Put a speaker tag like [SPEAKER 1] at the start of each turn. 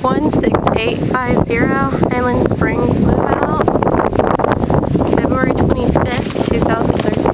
[SPEAKER 1] 16850 Island Springs move out February 25th 2013